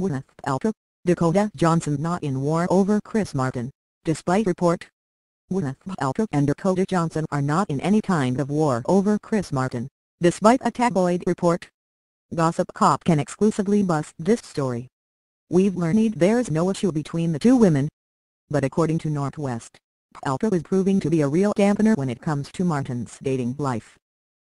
Gwyneth Paltrow, Dakota Johnson not in war over Chris Martin, despite report. Gwyneth Paltrow and Dakota Johnson are not in any kind of war over Chris Martin, despite a tabloid report. Gossip Cop can exclusively bust this story. We've learned there's no issue between the two women. But according to Northwest, Paltrow is proving to be a real dampener when it comes to Martin's dating life.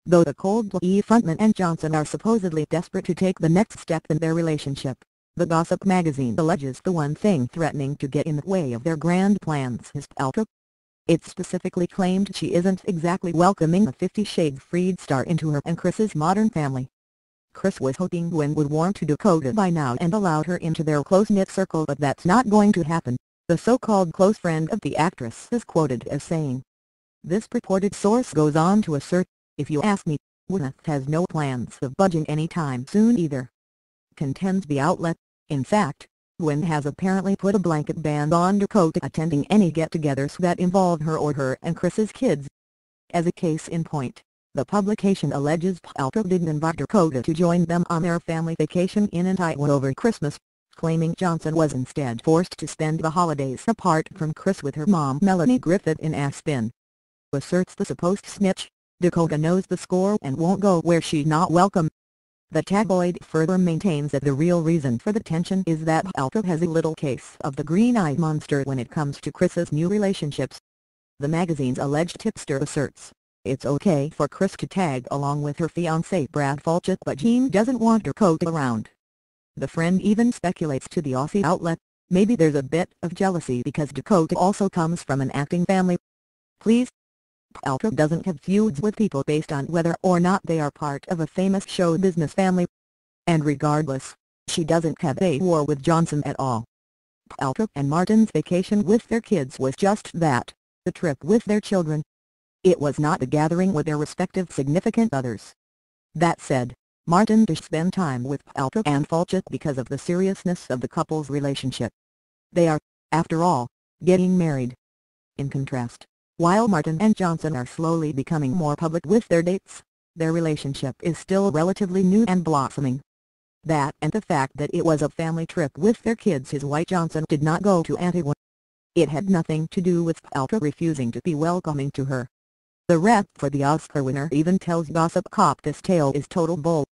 Though the Coldplay frontman and Johnson are supposedly desperate to take the next step in their relationship, the Gossip magazine alleges the one thing threatening to get in the way of their grand plans is Paltrow. It specifically claimed she isn't exactly welcoming the Fifty Shades Freed star into her and Chris's modern family. Chris was hoping Gwen would warm to Dakota by now and allowed her into their close-knit circle but that's not going to happen, the so-called close friend of the actress is quoted as saying. This purported source goes on to assert, if you ask me, Gwyneth has no plans of budging anytime soon either. Contends the outlet, in fact, Gwen has apparently put a blanket ban on Dakota attending any get-togethers that involve her or her and Chris's kids. As a case in point, the publication alleges Paltrow didn't invite Dakota to join them on their family vacation in Antigua over Christmas, claiming Johnson was instead forced to spend the holidays apart from Chris with her mom Melanie Griffith in Aspen. Asserts the supposed snitch, Dakota knows the score and won't go where she's not welcome. The tabloid further maintains that the real reason for the tension is that Paltrow has a little case of the green-eyed monster when it comes to Chris's new relationships. The magazine's alleged tipster asserts, it's okay for Chris to tag along with her fiancé Brad Falchuk but Jean doesn't want Dakota around. The friend even speculates to the Aussie outlet, maybe there's a bit of jealousy because Dakota also comes from an acting family. Please. Paltrow doesn't have feuds with people based on whether or not they are part of a famous show business family. And regardless, she doesn't have a war with Johnson at all. Paltrow and Martin's vacation with their kids was just that, the trip with their children. It was not a gathering with their respective significant others. That said, Martin does spend time with Paltrow and Falchuk because of the seriousness of the couple's relationship. They are, after all, getting married. In contrast, while Martin and Johnson are slowly becoming more public with their dates, their relationship is still relatively new and blossoming. That and the fact that it was a family trip with their kids his wife Johnson did not go to Antigua. It had nothing to do with Paltrow refusing to be welcoming to her. The rep for the Oscar winner even tells Gossip Cop this tale is total bull.